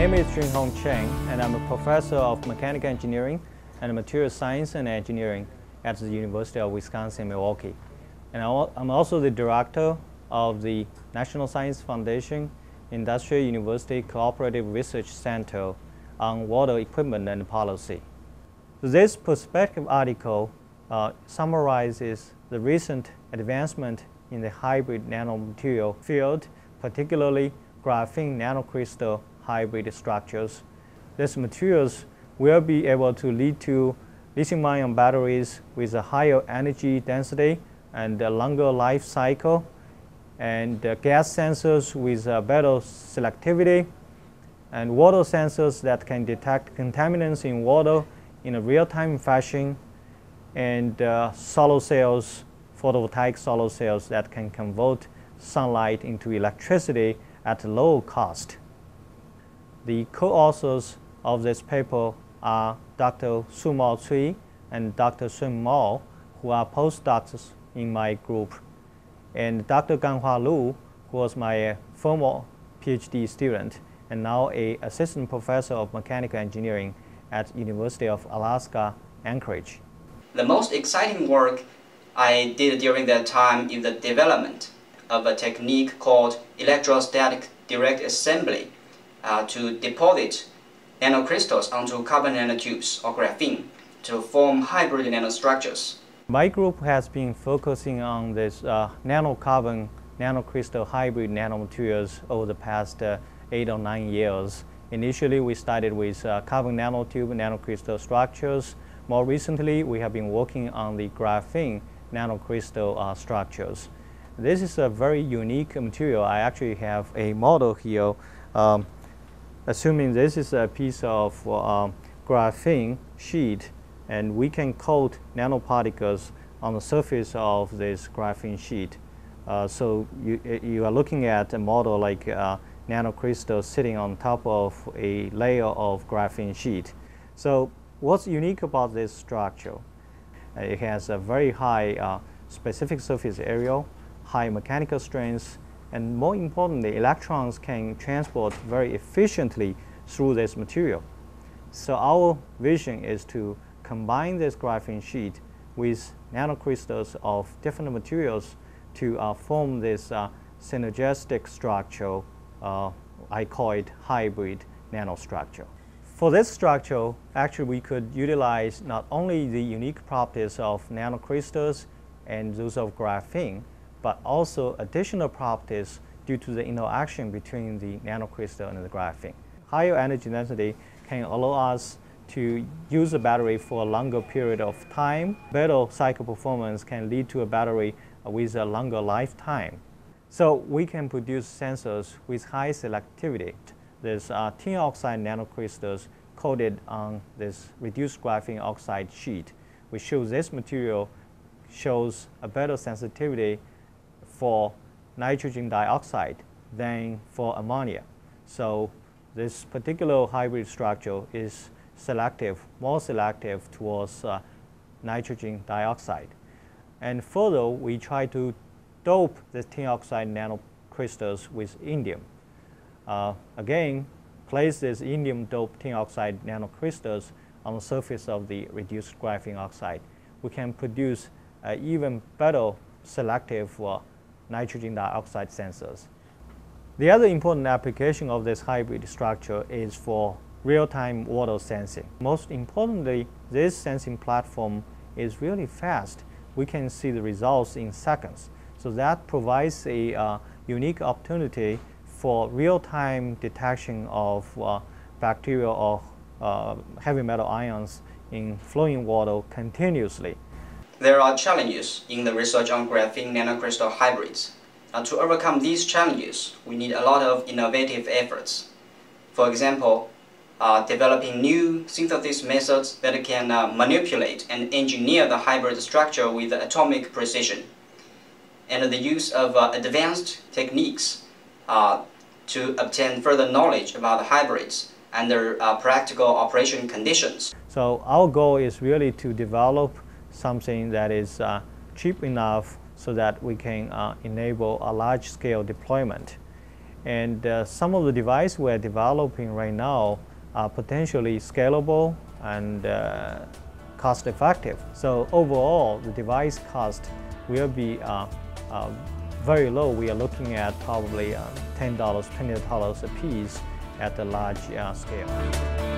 name is Junhong Chen, and I'm a professor of mechanical engineering and material science and engineering at the University of Wisconsin-Milwaukee. And I'm also the director of the National Science Foundation Industrial University Cooperative Research Center on Water Equipment and Policy. This perspective article uh, summarizes the recent advancement in the hybrid nanomaterial field, particularly graphene nanocrystal hybrid structures. These materials will be able to lead to lithium-ion batteries with a higher energy density and a longer life cycle, and uh, gas sensors with better selectivity, and water sensors that can detect contaminants in water in a real-time fashion, and uh, solar cells, photovoltaic solar cells that can convert sunlight into electricity at low cost. The co-authors of this paper are Dr. Shumao Cui and Dr. Shun Mao, who are postdocs in my group, and Dr. Ganhua Lu, who was my former PhD student and now a assistant professor of mechanical engineering at University of Alaska, Anchorage. The most exciting work I did during that time is the development of a technique called electrostatic direct assembly uh, to deposit nanocrystals onto carbon nanotubes or graphene to form hybrid nanostructures. My group has been focusing on this uh, nanocarbon nanocrystal hybrid nanomaterials over the past uh, eight or nine years. Initially, we started with uh, carbon nanotube nanocrystal structures. More recently, we have been working on the graphene nanocrystal uh, structures. This is a very unique material. I actually have a model here. Um, assuming this is a piece of uh, graphene sheet, and we can coat nanoparticles on the surface of this graphene sheet. Uh, so you, you are looking at a model like uh, nanocrystal sitting on top of a layer of graphene sheet. So what's unique about this structure? Uh, it has a very high uh, specific surface area, high mechanical strength, and more importantly, electrons can transport very efficiently through this material. So our vision is to combine this graphene sheet with nanocrystals of different materials to uh, form this uh, synergistic structure. Uh, I call it hybrid nanostructure. For this structure, actually we could utilize not only the unique properties of nanocrystals and those of graphene, but also additional properties due to the interaction between the nanocrystal and the graphene. Higher energy density can allow us to use the battery for a longer period of time. Better cycle performance can lead to a battery with a longer lifetime. So we can produce sensors with high selectivity. There's uh, tin oxide nanocrystals coated on this reduced graphene oxide sheet, which shows this material shows a better sensitivity for nitrogen dioxide than for ammonia. So this particular hybrid structure is selective, more selective towards uh, nitrogen dioxide. And further, we try to dope the tin oxide nanocrystals with indium. Uh, again, place these indium doped tin oxide nanocrystals on the surface of the reduced graphene oxide. We can produce uh, even better selective uh, nitrogen dioxide sensors. The other important application of this hybrid structure is for real-time water sensing. Most importantly, this sensing platform is really fast. We can see the results in seconds. So that provides a uh, unique opportunity for real-time detection of uh, bacteria or uh, heavy metal ions in flowing water continuously. There are challenges in the research on graphene nanocrystal hybrids. To overcome these challenges, we need a lot of innovative efforts. For example, uh, developing new synthesis methods that can uh, manipulate and engineer the hybrid structure with atomic precision, and the use of uh, advanced techniques uh, to obtain further knowledge about the hybrids under uh, practical operation conditions. So our goal is really to develop something that is uh, cheap enough so that we can uh, enable a large-scale deployment. And uh, some of the devices we're developing right now are potentially scalable and cost effective. So overall, the device cost will be uh, uh very low. We are looking at probably uh, $10, $20 a piece at the large scale.